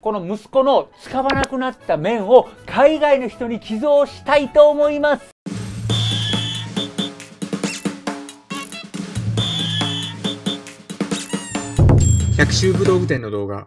この息子の使わなくなった面を海外の人に寄贈したいと思います。百秋武道具店の動画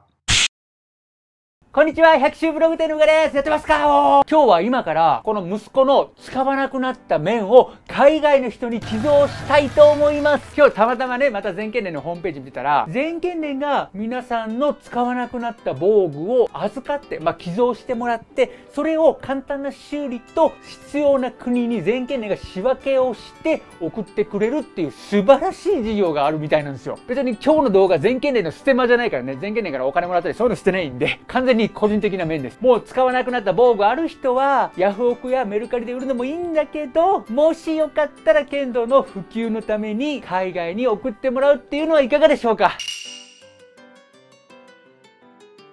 こんにちは、百秋ブログ店のうがです。やってますか？今日は今から、この息子の使わなくなった面を海外の人に寄贈したいと思います。今日たまたまね、また全県連のホームページ見たら、全県連が皆さんの使わなくなった防具を預かって、まあ、寄贈してもらって、それを簡単な修理と必要な国に全県連が仕分けをして送ってくれるっていう素晴らしい事業があるみたいなんですよ。別に今日の動画全県連のステマじゃないからね、全県連からお金もらったりそういうのしてないんで、完全にに個人的な面です。もう使わなくなった防具ある人は、ヤフオクやメルカリで売るのもいいんだけど、もしよかったら剣道の普及のために海外に送ってもらうっていうのはいかがでしょうか？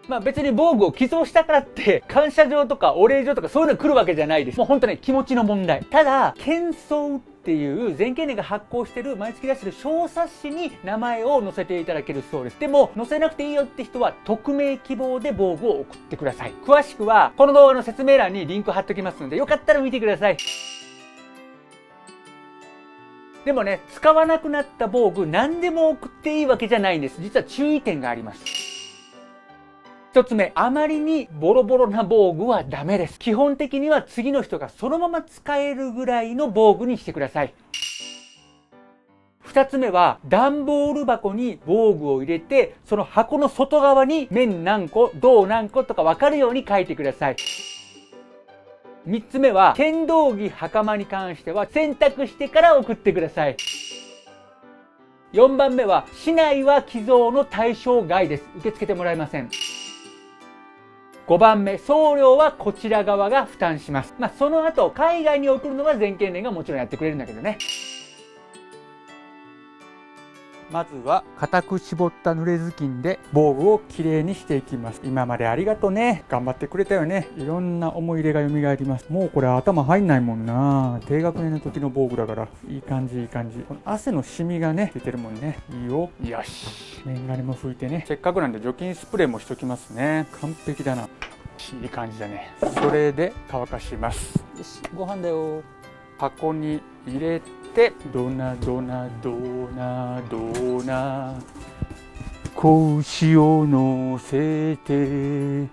まあ別に防具を寄贈したからって、感謝状とかお礼状とかそういうの来るわけじゃないです。もう本当ね、気持ちの問題。ただ、謙遜っていう全経年が発行してる毎月出してる小冊子に名前を載せていただけるそうです。でも、載せなくていいよって人は匿名希望で防具を送ってください。詳しくは、この動画の説明欄にリンク貼っときますので、よかったら見てください。でもね、使わなくなった防具何でも送っていいわけじゃないんです。実は注意点があります。一つ目、あまりにボロボロな防具はダメです。基本的には次の人がそのまま使えるぐらいの防具にしてください。二つ目は、段ボール箱に防具を入れて、その箱の外側に面何個、銅何個とかわかるように書いてください。三つ目は、剣道着袴に関しては選択してから送ってください。4番目は、市内は寄贈の対象外です。受け付けてもらえません。5番目、送料はこちら側が負担します。まあ、その後、海外に送るのは全権連がもちろんやってくれるんだけどね。まずは固く絞った濡れ布巾で防具をきれいにしていきます。今までありがとうね。頑張ってくれたよね。いろんな思い入れが蘇ります。もうこれ頭入んないもんな。低学年の時の防具だから。いい感じいい感じ。この汗のシミがね出てるもんね。いいよ。よし。面がりも拭いてね。せっかくなんで除菌スプレーもしときますね。完璧だな。いい感じだね。それで乾かします。よしご飯だよ箱に入れてドナドナドナドナ。格子を乗せて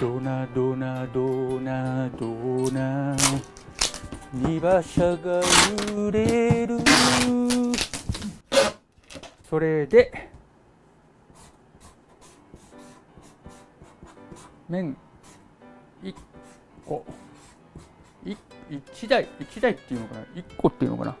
ドナドナドナドナ。荷馬車が揺れる。それで麺。1個。1台1台っていうのかな？1個っていうのかな？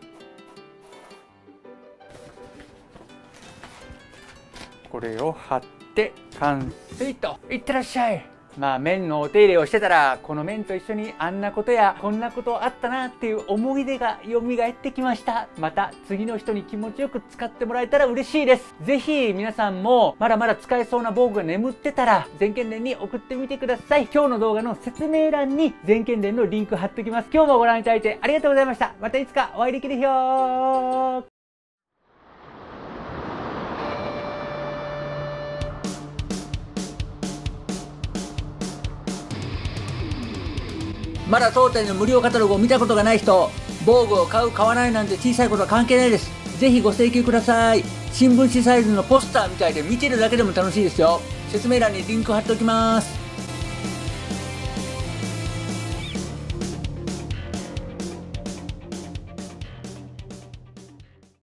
これを貼って完成と。いってらっしゃい。まあ麺のお手入れをしてたらこの麺と一緒にあんなことやこんなことあったなっていう思い出が蘇ってきました。また次の人に気持ちよく使ってもらえたら嬉しいです。ぜひ皆さんもまだまだ使えそうな防具が眠ってたら全県連に送ってみてください。今日の動画の説明欄に全県連のリンク貼っておきます。今日もご覧いただいてありがとうございました。またいつかお会いできるよまだ当店の無料カタログを見たことがない人、防具を買う、買わないなんて小さいことは関係ないです。ぜひご請求ください。新聞紙サイズのポスターみたいで見てるだけでも楽しいですよ。説明欄にリンク貼っておきます。